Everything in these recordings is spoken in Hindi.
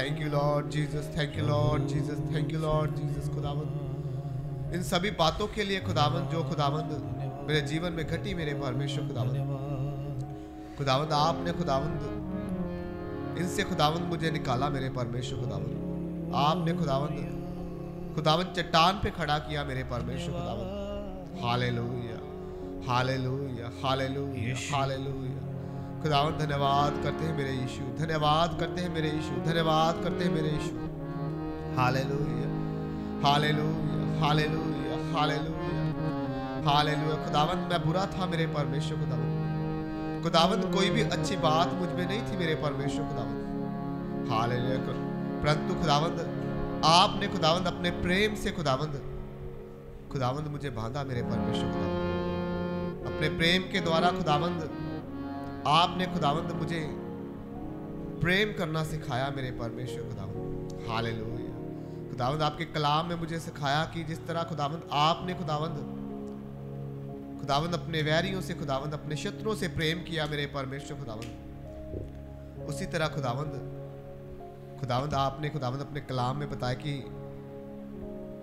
Thank you Lord Jesus thank you Lord Jesus thank you Lord Jesus खुदावंद। इन सभी बातों के लिए खुदावंद जो खुदावंद मेरे जीवन में घटी मेरे परमेश्वर खुदावंद। खुदावंद आपने खुदावंद इनसे खुदावंद मुझे निकाला मेरे परमेश्वर खुदावंद। आपने खुदावंद खुदावंद चट्टान पे खड़ा किया मेरे परमेश्वर खुदावंद। Hallelujah hallelujah hallelujah hallelujah. खुदावंद, धन्यवाद करते हैं मेरे यीशु। धन्यवाद करते हैं मेरे यीशु। धन्यवाद करते हैं मेरे यीशु। Hallelujah. Hallelujah. Hallelujah. Hallelujah. Hallelujah. खुदावंद, मैं बुरा था मेरे परमेश्वर खुदावंद। खुदावंद, कोई भी अच्छी बात मुझमें नहीं थी मेरे परमेश्वर खुदावंद। हालेलुया परंतु खुदावंद, आपने खुदावंद अपने प्रेम से खुदावंद खुदावंद मुझे बांधा मेरे परमेश्वर खुदावंद। अपने प्रेम के द्वारा खुदावंद आपने खुदावंद मुझे प्रेम करना सिखाया मेरे परमेश्वर खुदावंद हालेलुया। खुदावंद आपके कलाम में मुझे सिखाया कि जिस तरह खुदावंद आपने खुदावंद खुदावंद अपने वैरियों से खुदावंद अपने शत्रुओं से प्रेम किया मेरे परमेश्वर खुदावंद उसी तरह खुदावंद खुदावंद आपने खुदावंद अपने कलाम में बताया कि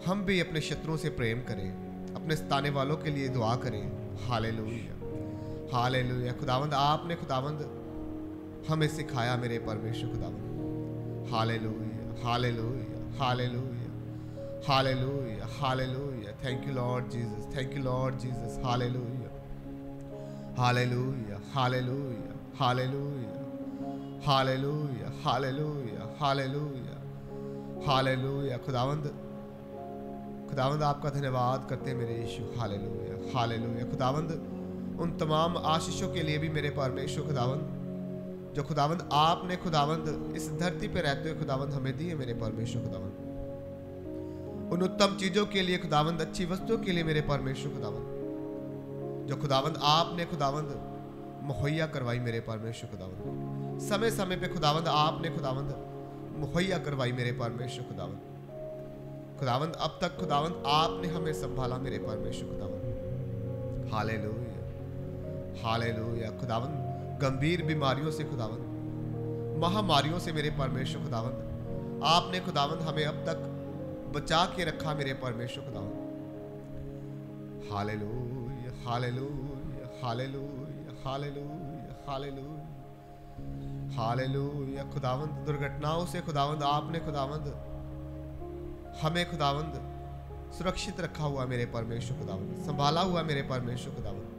हम भी अपने शत्रुओं से प्रेम करें, अपने सताने वालों के लिए दुआ करें। हालेलुया। हालेलुया। खुदावंद, आपने खुदावंद हमें सिखाया मेरे परमेश्वर खुदावंद। Hallelujah hallelujah hallelujah hallelujah hallelujah. Thank you Lord Jesus thank you Lord Jesus hallelujah. Hallelujah hallelujah hallelujah hallelujah hallelujah hallelujah hallelujah. खुदावंद खुदावंद, आपका धन्यवाद करते हैं मेरे यीशु। Hallelujah hallelujah. खुदावंद उन तमाम आशीषों के लिए भी मेरे परमेश्वर खुदावंद, जो खुदावंद आपने खुदावंद, इस धरती पर रहते हुए खुदावंद हमें दिए मेरे परमेश्वर खुदावंद। उन उत्तम चीज़ों के लिए खुदावंद, अच्छी वस्तुओं के लिए मेरे परमेश्वर खुदावंद। जो खुदावंद आपने खुदावंद, मुहैया करवाई मेरे परमेश्वर खुदावंद। समय समय पे खुदावंद आपने खुदावंद, मुहैया करवाई मेरे परमेश्वर खुदावंद। खुदावंद, अब तक खुदावंद आपने हमें संभाला मेरे परमेश्वर खुदावंद। हालेलुया। हालेलुया। खुदावंद, गंभीर बीमारियों से खुदावंद, महामारियों से मेरे परमेश्वर खुदावंद, आपने खुदावंद हमें अब तक बचा के रखा मेरे परमेश्वर खुदावंद। Hallelujah hallelujah hallelujah hallelujah hallelujah. Hallelujah, खुदावंद, दुर्घटनाओं से खुदावंद, आपने खुदावंद, हमें खुदावंद, सुरक्षित रखा हुआ मेरे परमेश्वर खुदावंद, संभाला हुआ मेरे परमेश्वर खुदावंद।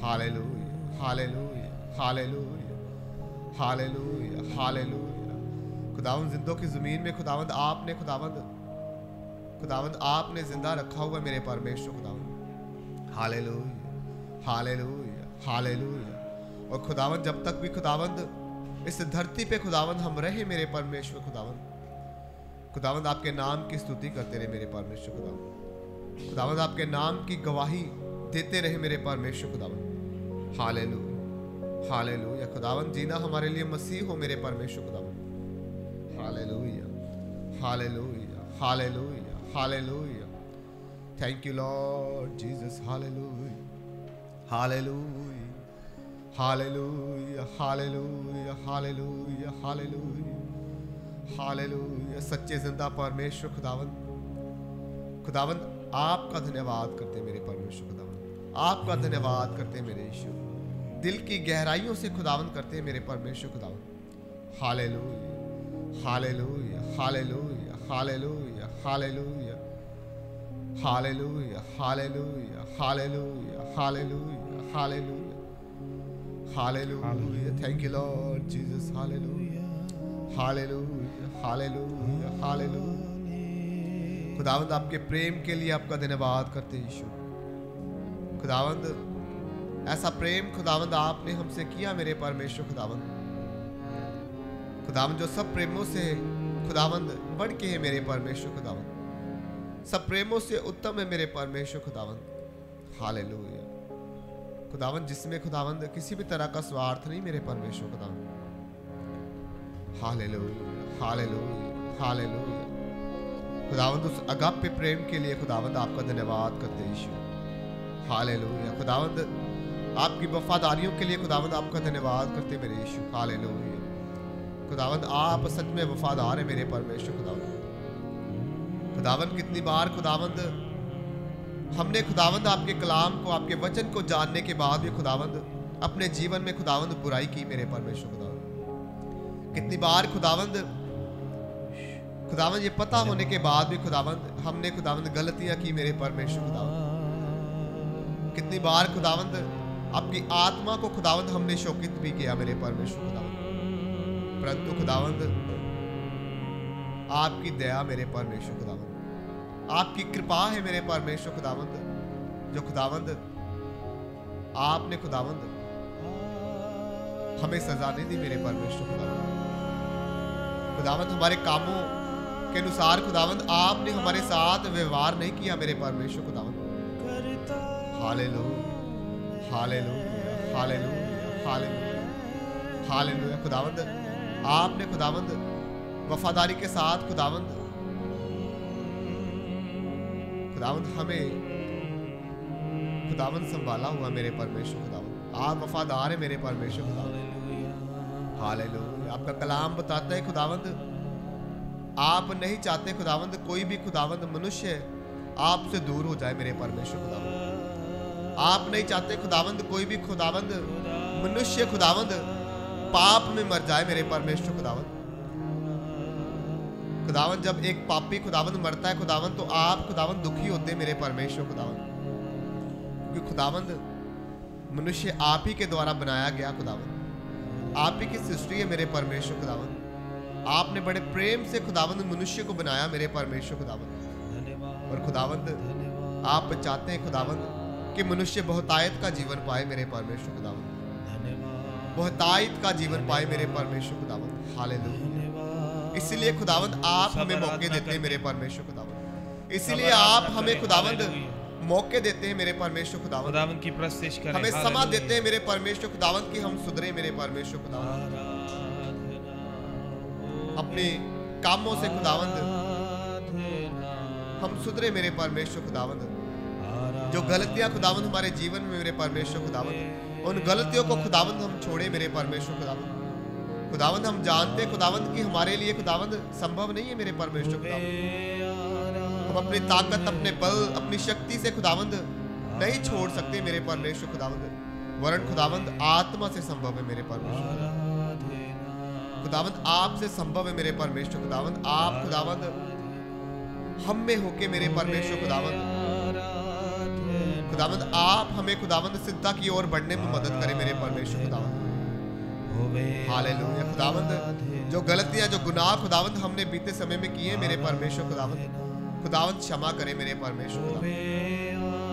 Hallelujah. Hallelujah. Hallelujah. Hallelujah. Hallelujah. खुदावंद जिंदों की ज़मीन में, खुदावंद आपने, खुदावंद खुदावंद आपने ज़िंदा रखा हुआ मेरे परमेश्वर खुदावंद हालेलुया हालेलुया हालेलुया और खुदावंद, जब तक भी खुदावंद, इस धरती पे खुदावंद हम रहे मेरे परमेश्वर खुदावंद खुदावंद आपके नाम की स्तुति करते रहे मेरे परमेश्वर खुदावंद खुदावंद आपके नाम की गवाही देते रहे मेरे परमेश्वर खुदावन हालेलू हालेलू या खुदावन जीना हमारे लिए मसीह हो मेरे परमेश्वर खुदावन hallelujah hallelujah hallelujah hallelujah thank you Lord Jesus hallelujah hallelujah hallelujah hallelujah hallelujah hallelujah hallelujah सच्चे ज़िंदा परमेश्वर खुदावन खुदावन आपका धन्यवाद करते मेरे परमेश्वर खुदावन आपका धन्यवाद करते हैं मेरे यीशु दिल की गहराइयों से खुदावन करते हैं मेरे परमेश्वर खुदावन हाले हाले हाले हाले हाले hallelujah hallelujah hallelujah hallelujah hallelujah hallelujah thank you Lord Jesus hallelujah hallelujah hallelujah hallelujah खुदावंद आपके प्रेम के लिए आपका धन्यवाद करते यीशु खुदावंद, ऐसा प्रेम खुदावंद आपने हमसे किया मेरे परमेश्वर खुदावंद। खुदावंद जो सब प्रेमों से खुदावंद बढ़ के है मेरे परमेश्वर खुदावंद। सब प्रेमों से उत्तम है मेरे परमेश्वर खुदावंद। हाले खुदावंद, जिसमें खुदावंद किसी भी तरह का स्वार्थ नहीं मेरे परमेश्वर खुदावंद। हाले हाले खुदावंद, उस अगाप्य प्रेम के लिए खुदावंद आपका धन्यवाद करते ईश्वर। हालेलुया। खुदावंद, आपकी वफादारियों के लिए खुदावंद आपका धन्यवाद करते मेरे यीशु। हालेलुया। खुदावंद, आप सच में वफादार है मेरे परमेश्वर खुदावंद। खुदावंद, कितनी बार खुदावंद, हमने खुदावंद आपके कलाम को, आपके वचन को जानने के बाद भी खुदावंद, अपने जीवन में खुदावंद बुराई की मेरे परमेश्वर खुदावंद। कितनी बार खुदावंद खुदावंद, ये पता होने के बाद भी खुदावंद, हमने खुदावंद गलतियाँ की मेरे परमेश्वर खुदावंद। कितनी बार खुदावंद, आपकी आत्मा को खुदावंद हमने शोकित भी किया, मेरे परमेश्वर खुदावंद। परंतु खुदावंद, आपकी दया मेरे परमेश्वर खुदावंद। आपकी कृपा है मेरे परमेश्वर खुदावंद, जो खुदावंद, आपने खुदावंद, हमें सजा नहीं दी मेरे परमेश्वर खुदावंद। खुदावंद, हमारे कामों के अनुसार खुदावंद, आपने हमारे साथ व्यवहार नहीं किया मेरे परमेश्वर खुदावंद। Hallelujah hallelujah hallelujah hallelujah hallelujah खुदावंद आपने खुदावंद वफादारी के साथ खुदावंद खुदावंद हमें खुदावंद संभाला हुआ मेरे परमेश्वर खुदावंद आप वफादार है मेरे परमेश्वर खुदावंद हालेलुया आपका कलाम बताता है खुदावंद आप नहीं चाहते खुदावंद कोई भी खुदावंद मनुष्य आपसे दूर हो जाए मेरे परमेश्वर खुदावंद आप नहीं चाहते खुदावंद, कोई भी खुदावंद, मनुष्य खुदावंद, पाप में मर जाए मेरे परमेश्वर खुदावंद। खुदावंद, जब एक पापी खुदावंद मरता है खुदावंद तो आप खुदावंद दुखी होते मेरे परमेश्वर खुदावंद। क्योंकि खुदावंद मनुष्य आप ही के द्वारा बनाया गया खुदावंद। आप ही की सृष्टि है मेरे परमेश्वर खुदावंद। आपने बड़े प्रेम से खुदावंद मनुष्य को बनाया मेरे परमेश्वर खुदावंद। और खुदावंद, आप चाहते हैं खुदावंद कि मनुष्य बहुतायत का जीवन पाए मेरे परमेश्वर खुदावंद। बहुतायत का जीवन पाए मेरे परमेश्वर खुदावंद। हालेलुया। इसलिए खुदावंद आप हमें मौके देते हैं मेरे परमेश्वर खुदावंद। इसलिए आप हमें खुदावंद मौके देते हैं मेरे परमेश्वर खुदावंद। खुदावन की करें। हमें समा देते हैं मेरे परमेश्वर खुदावंत की हम सुधरे मेरे परमेश्वर खुदावंद। अपने कामों से खुदावंद। हम सुधरे मेरे परमेश्वर खुदावंद। जो गलतियाँ खुदावंद हमारे जीवन में मेरे परमेश्वर खुदावंद उन गलतियों को खुदावंद हम छोड़े मेरे परमेश्वर खुदावंद। खुदावंद, हम जानते खुदावंद कि हमारे लिए खुदावंद संभव नहीं है मेरे परमेश्वर खुदावंद। हम अपनी ताकत, अपने बल, अपनी शक्ति से खुदावंद नहीं छोड़ सकते मेरे परमेश्वर खुदावंद। वरण खुदावंद आत्मा से संभव है मेरे परमेश्वर खुदावंद आप से संभव है मेरे परमेश्वर खुदावंद। आप खुदावंद हम में होके मेरे परमेश्वर खुदावंद। खुदावंद, आप हमें खुदावंद सिद्धता की ओर बढ़ने में मदद करें मेरे परमेश्वर खुदावंद। हालेलुया, खुदावंद। जो गलतियाँ, जो गुनाह खुदावंद हमने बीते समय में किए मेरे परमेश्वर खुदावंद खुदावंद क्षमा करे मेरे परमेश्वर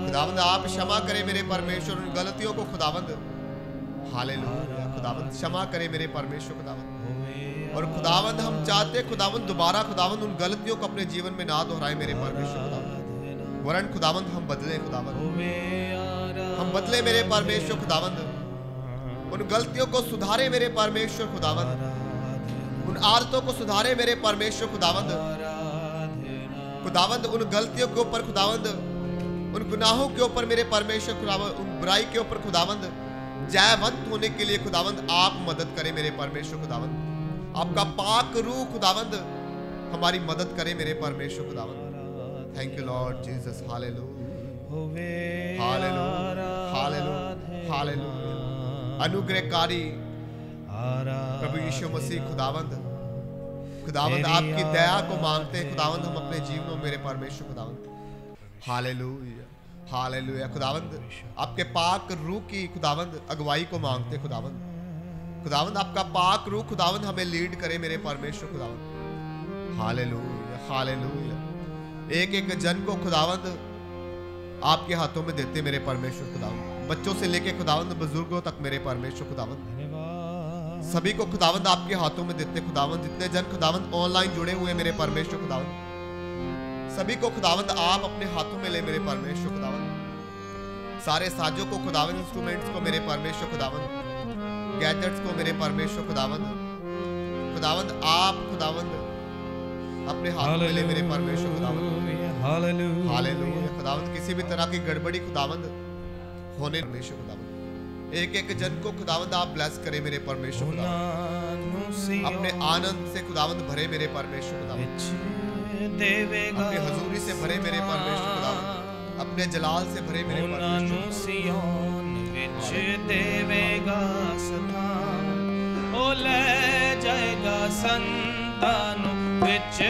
खुदावंद। आप क्षमा करे मेरे परमेश्वर, उन गलतियों को खुदावंद। हालेलुया, खुदावंद, क्षमा करे मेरे परमेश्वर खुदावंद। और खुदावंद, हम चाहते खुदावंद दोबारा खुदावंद उन गलतियों को अपने जीवन में ना दोहराए मेरे परमेश्वर खुदावंद। वरन खुदावंद हम बदले खुदावंद। हम बदले मेरे परमेश्वर खुदावंद। उन गलतियों को सुधारे मेरे परमेश्वर खुदावंद। उन आदतों को सुधारे मेरे परमेश्वर खुदावंद। खुदावंद उन गलतियों के ऊपर खुदावंद। उन गुनाहों के ऊपर मेरे परमेश्वर खुदावंद। उन बुराई के ऊपर खुदावंद। जयवंत होने के लिए खुदावंद आप मदद करें मेरे परमेश्वर खुदावंद। आपका पाक रूह खुदावंद। हमारी मदद करे मेरे परमेश्वर खुदावंद। Thank you Lord Jesus hallelujah hallelujah hallelujah hallelujah अनुग्रहकारी प्रभु यीशु मसीह खुदावंद। खुदावंद आपकी दया को मांगते हैं। खुदावंद हम अपने जीवनों में मेरे परमेश्वर खुदावंद। हालेलुया हालेलुया खुदावंद आपके पाक रूह की खुदावंद अगुवाई को मांगते हैं खुदावंद। खुदावंद आपका पाक रूह खुदावंद हमें लीड करे मेरे परमेश्वर खुदावंद। हालेलुया हालेलुया एक एक जन को खुदावंद आपके हाथों में देते मेरे परमेश्वर खुदावंद। बच्चों से लेके खुदावंद बुज़ुर्गों तक मेरे परमेश्वर खुदावंद। सभी को खुदावंद आपके हाथों में देते खुदावंद। जितने जन खुदावंद ऑनलाइन जुड़े हुए मेरे परमेश्वर खुदावंद। सभी को खुदावंद आप अपने हाथों में ले मेरे परमेश्वर खुदावंद। सारे साजों को खुदावंद इंस्ट्रूमेंट्स को मेरे परमेश्वर खुदावंद। गैजेट्स को मेरे परमेश्वर खुदावंद। खुदावंद आप खुदावंद। अपने हाथ में ले मेरे परमेश्वर खुदावंद हालेलुया। खुदावंद किसी भी तरह की गड़बड़ी खुदावंद होने परमेश्वर खुदावंद एक एक जन को खुदावंद आप ब्लेस करें मेरे परमेश्वर अपने आनंद से खुदावंद भरे मेरे परमेश्वर खुदावंद अपने हजूरी से भरे मेरे परमेश्वर खुदावंद अपने जलाल से भरे मेरे परमेश्वर ओ ले जाएगा संतानों ਵਿੱਚ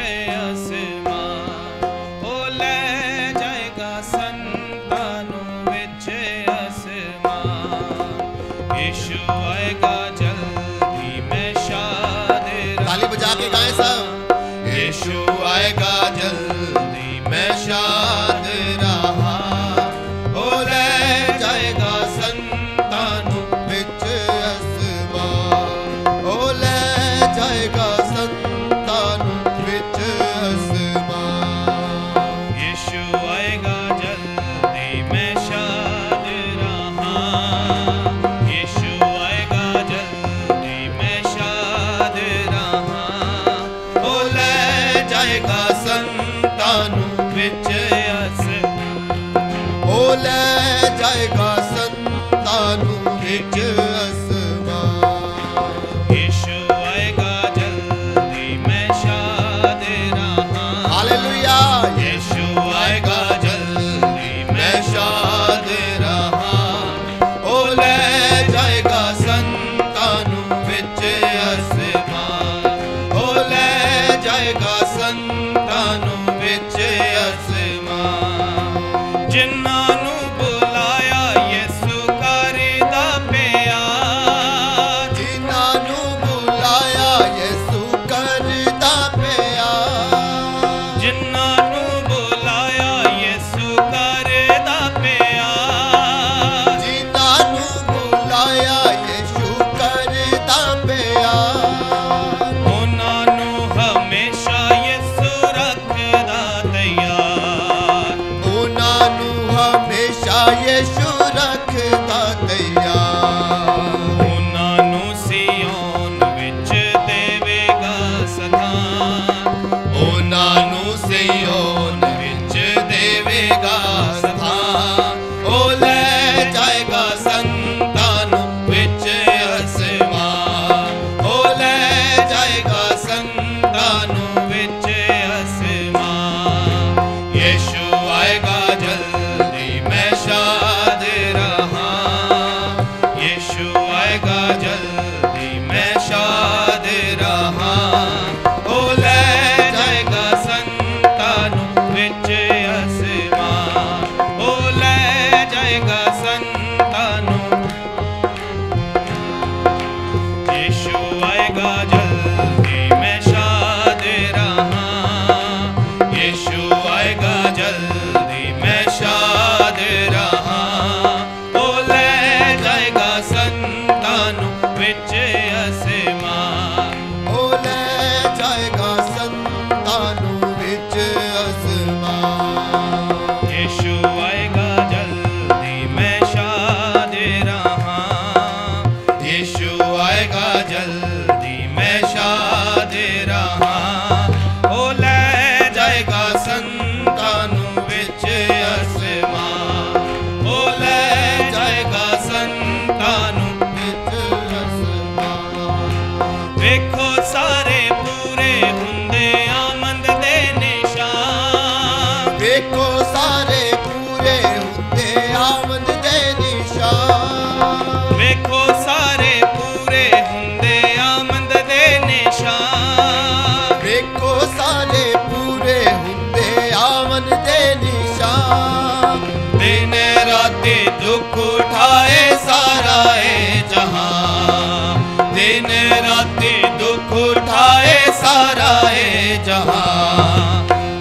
ਵਿੱਚ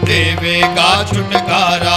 देवे का छुटकारा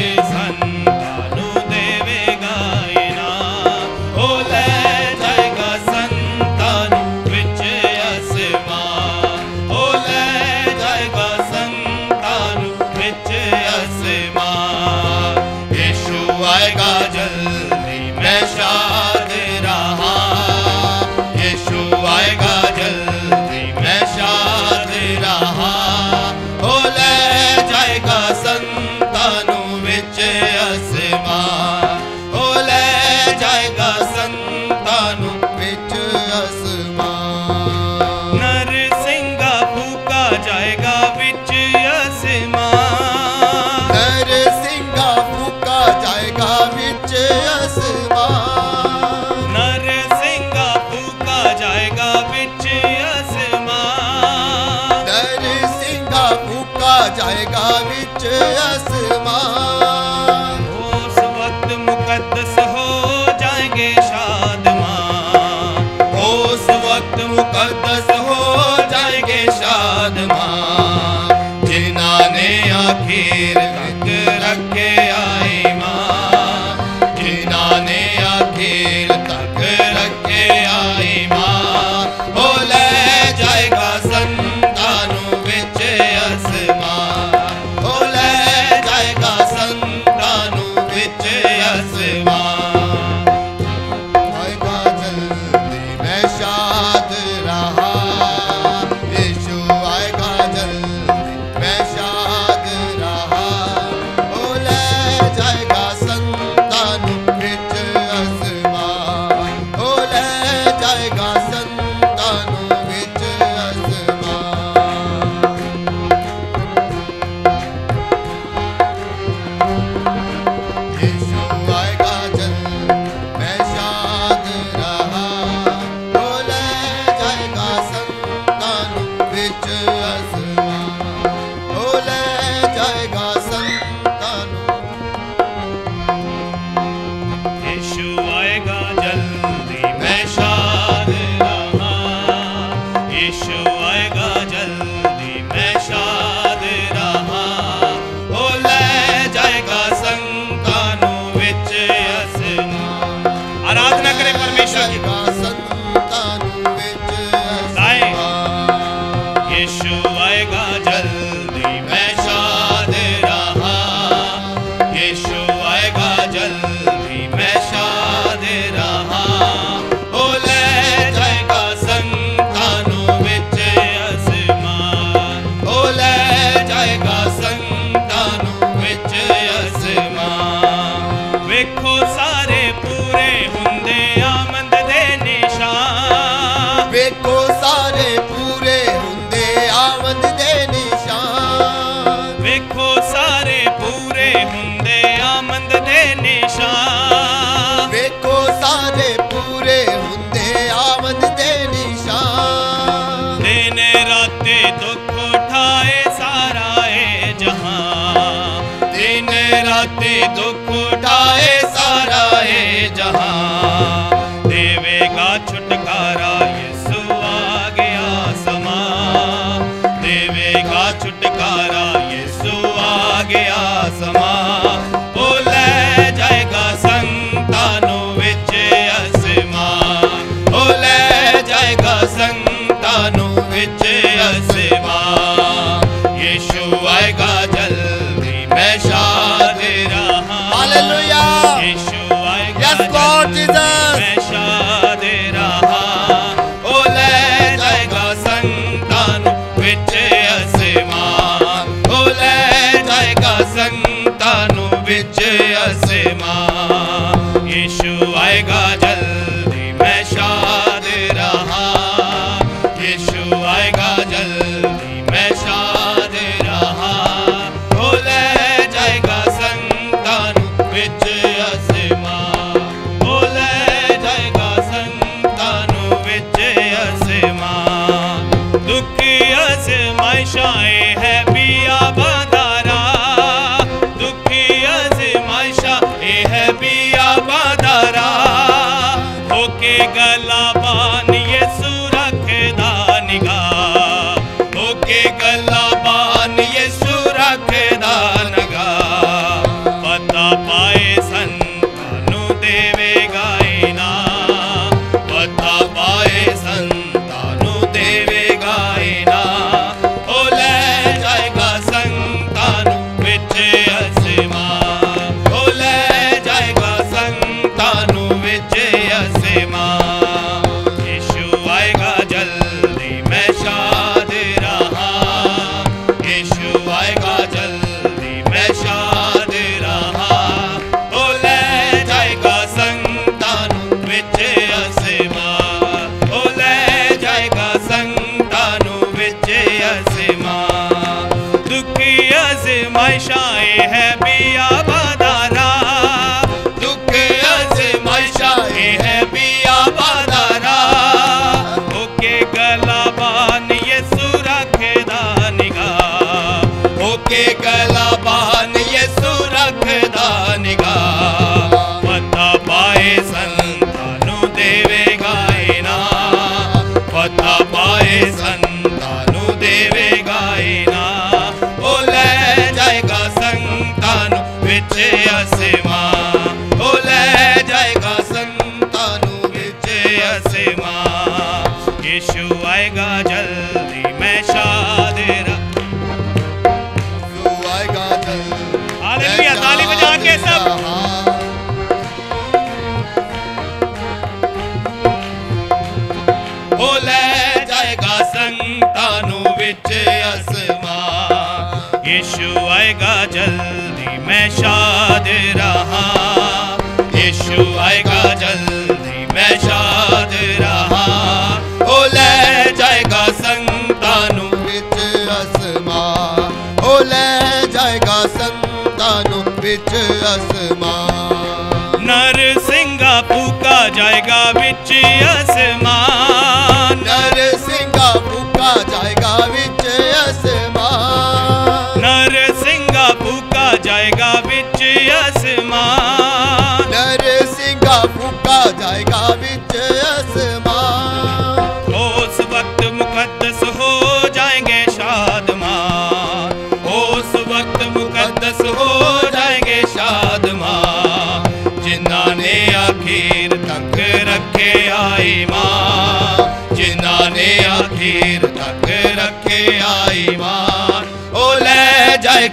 सन्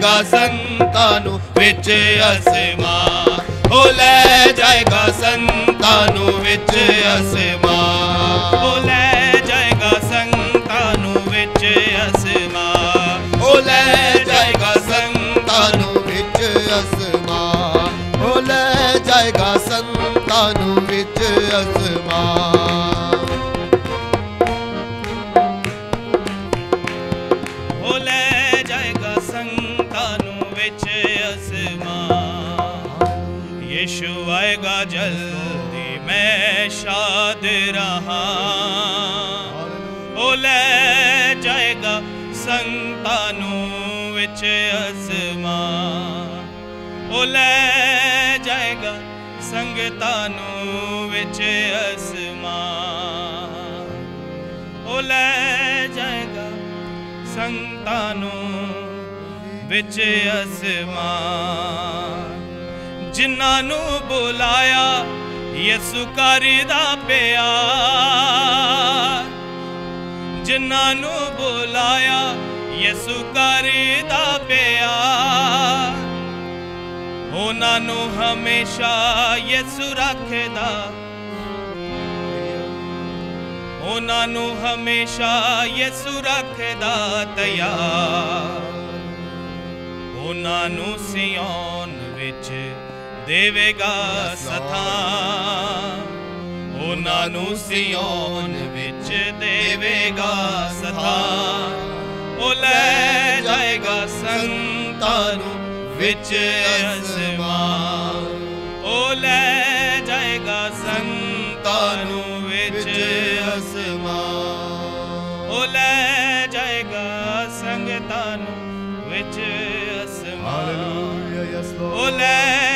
जाएगा संतानु विच असीमा। हो ले जाएगा संतानु विच सन्तानसन्तान ਸਮਾਨ ਜਿਨ੍ਹਾਂ ਨੂੰ ਬੁਲਾਇਆ ਯਿਸੂ ਕਰਦਾ ਪਿਆਰ। ਜਿਨ੍ਹਾਂ ਨੂੰ ਬੁਲਾਇਆ ਯਿਸੂ ਕਰਦਾ ਪਿਆਰ। ਉਹਨਾਂ ਨੂੰ ਹਮੇਸ਼ਾ ਯਿਸੂ ਰੱਖਦਾ। ਉਹਨਾਂ ਨੂੰ ਹਮੇਸ਼ਾ ਯਿਸੂ ਰੱਖਦਾ ਤਿਆਰ ਉਹਨਾਂ ਨੂੰ ਸਿਓਨ ਵਿੱਚ ਦੇਵੇਗਾ ਸਥਾਨ ਉਹਨਾਂ ਨੂੰ ਸਿਓਨ ਵਿੱਚ ਦੇਵੇਗਾ ਸਥਾਨ ਉਹ ਲੈ ਜਾਏਗਾ ਸੰਤਾਂ ਨੂੰ ਵਿੱਚ ਅਸਮਾਨ ਉਹ ਲੈ ਜਾਏਗਾ ਸੰਤਾਂ ਨੂੰ olay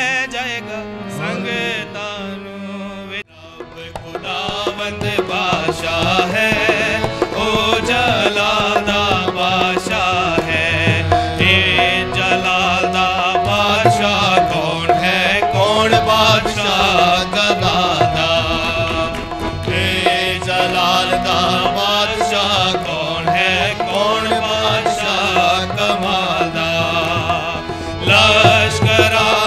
Shankaran.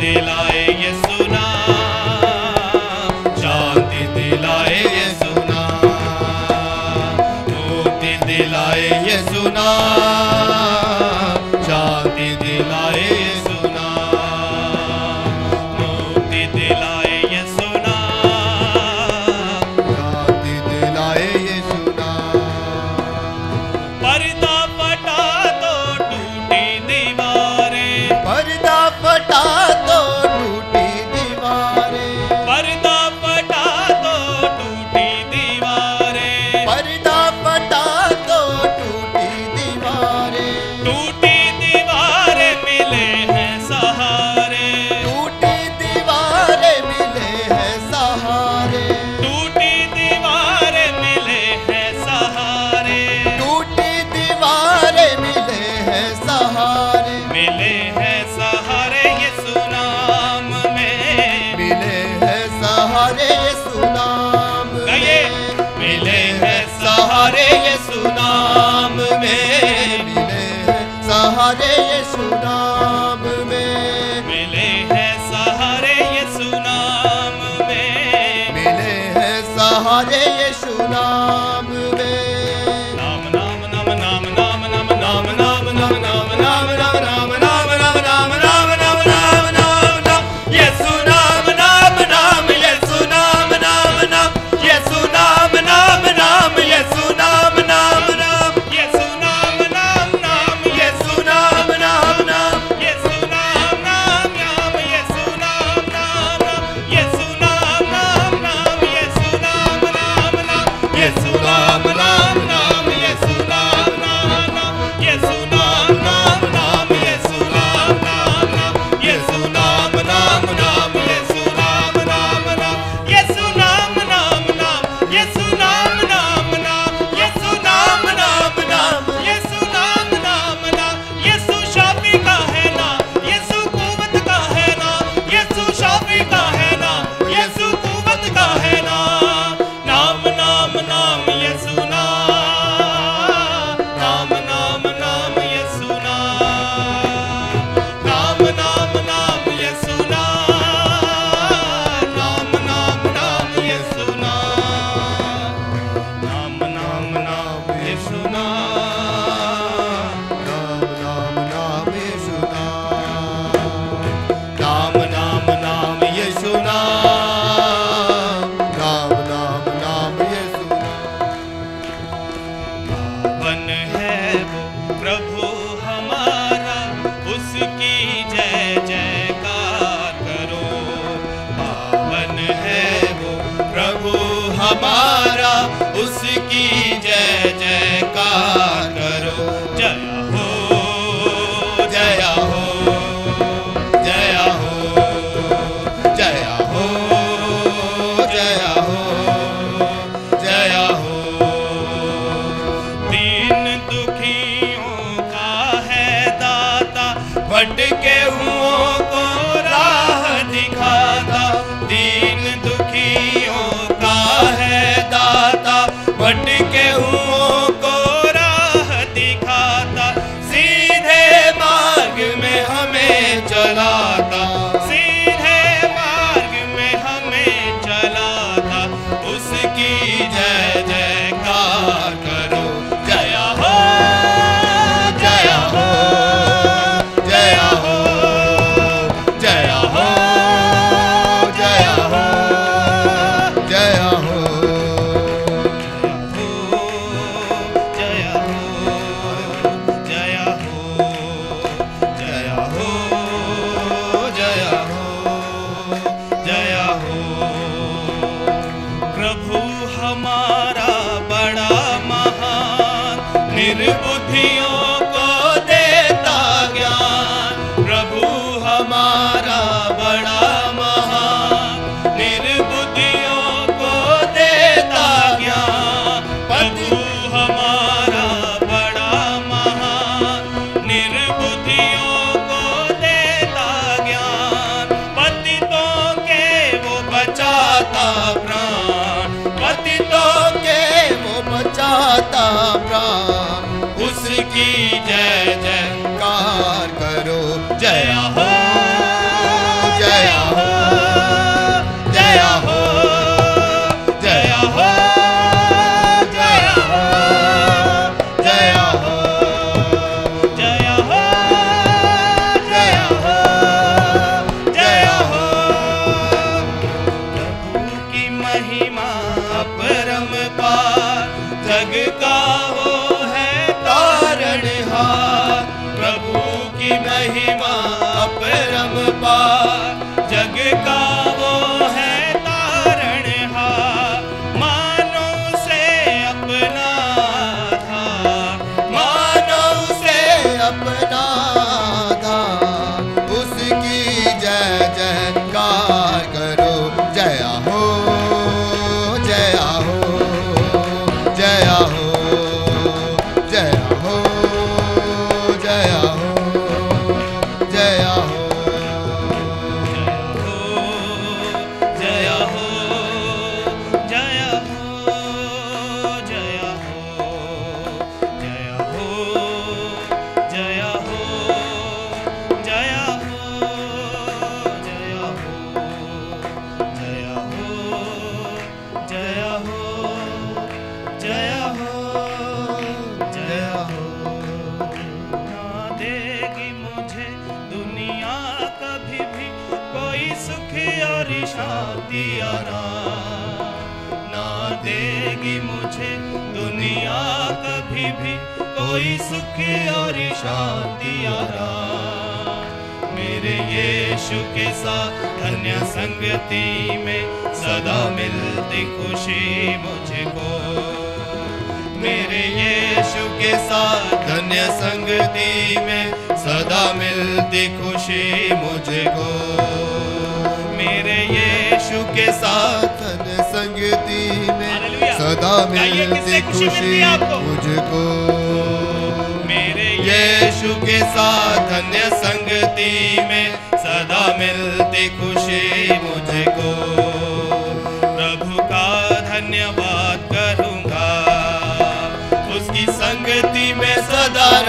दिला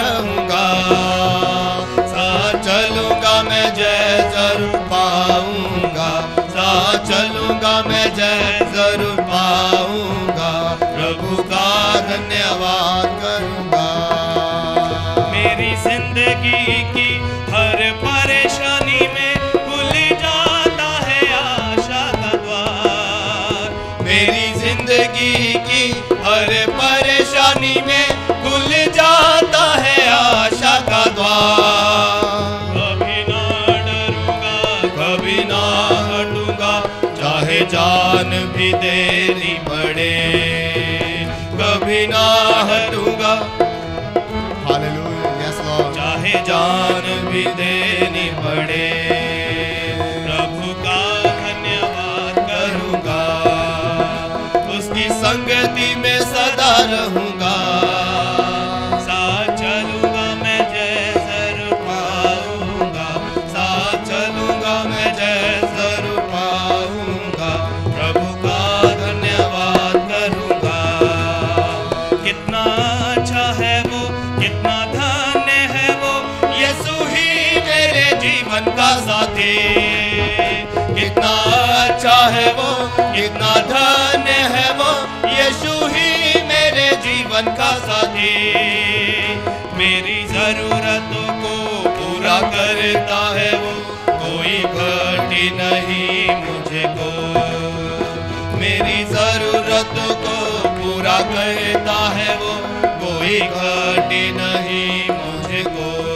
रहूँगा साथ चलूँगा मैं जय ज़रूर पाऊँगा, सा चलूँगा मैं जय ज़रूर पाऊँगा, प्रभु का धन्यवाद करूँगा। मेरी ज़िंदगी की कभी ना डरूँगा कभी ना हटूँगा चाहे जान भी देनी पड़े। कभी ना हटूँगा। चाहे जान भी देनी पड़े। प्रभु का धन्यवाद करूँगा उसकी संगति में सदा रहूँगा। भगवान का साथी। मेरी जरूरतों को पूरा करता है वो। कोई घटी नहीं मुझे को मेरी जरूरतों को पूरा करता है वो। कोई घटी नहीं मुझे को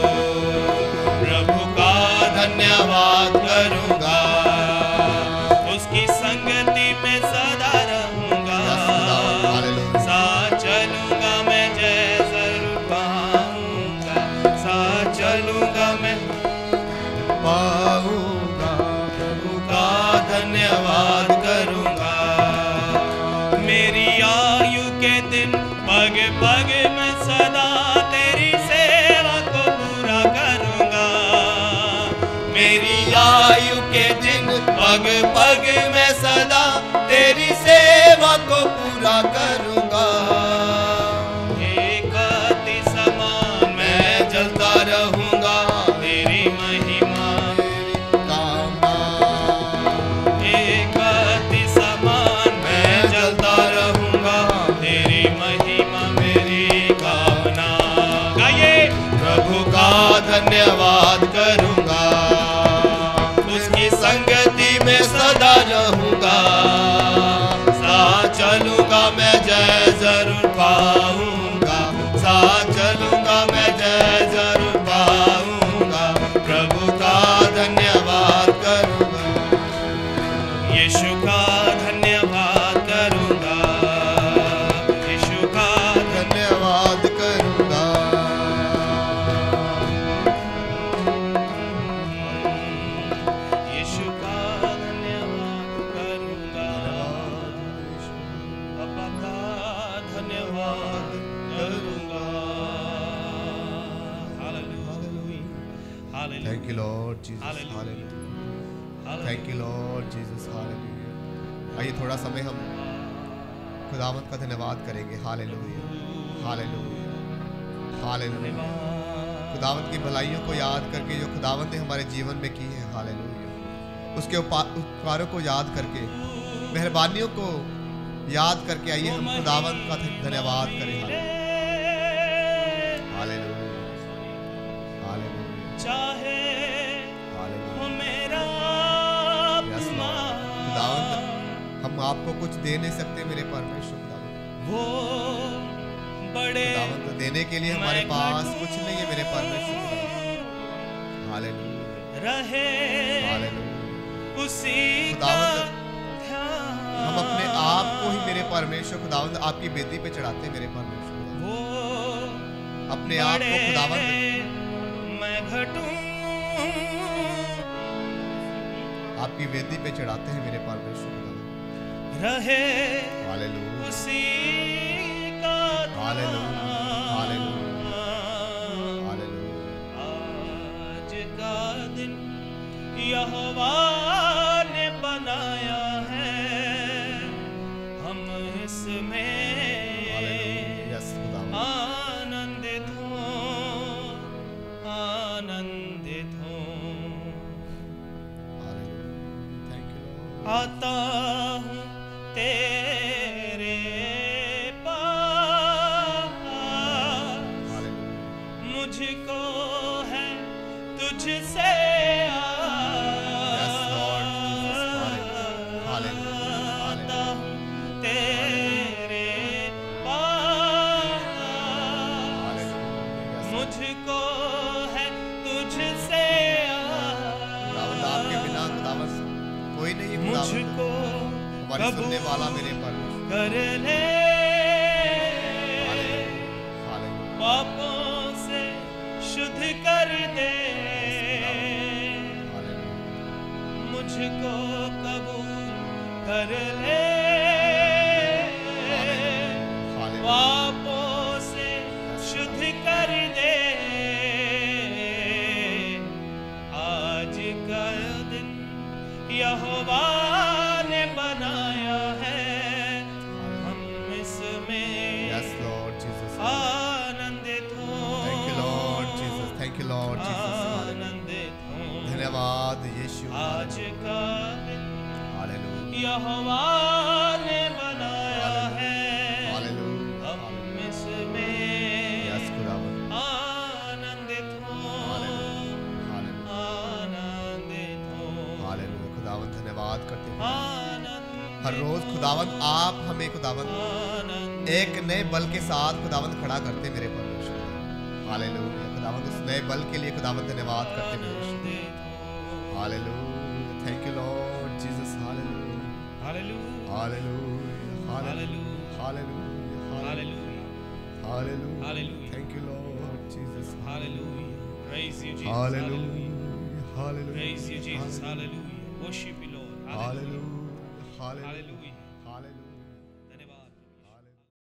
रहूँ हाले खुदावंत की भलाइयों को याद करके जो खुदावंत ने हमारे जीवन में की है हाले उसके उपकारों को याद करके मेहरबानियों को याद करके आइए हम खुदावंत का धन्यवाद करें चाहे खुदावंत हम आपको कुछ दे नहीं सकते मेरे परमेश्वर खुदावंत। वो खुदावंद हालेलुया। रहे हालेलुया। उसी का खुदावंद, ध्यान हम अपने आप को ही मेरे परमेश्वर खुदावंद आपकी बेदी पे चढ़ाते हैं मेरे परमेश्वर। वो अपने आप को खुदावंद मैं घटूं। आपकी वेदी पे चढ़ाते हैं मेरे परमेश्वर खुदावंद रहे हालेलुया। उसी का हालेलुया, यहोवा पापों से शुद्ध कर दे। मुझको कबूल कर ले। आप हमें खुदावंद एक नए बल के साथ खुदावंद खड़ा करते मेरे परमेश्वर हालेलुया खुदावंद उस नए बल के लिए खुदावंद धन्यवाद करते मेरे hallelujah thank you Lord Jesus hallelujah Hallelujah. Hallelujah Hallelujah. Hallelujah Hallelujah. Hallelujah Hallelujah. Thank you Lord Jesus Hallelujah. Praise you, Jesus. Hallelujah hallelujah Praise you, Jesus. Hallelujah. Worship you, Lord. Hallelujah. Hallelujah hallelujah Hallelujah.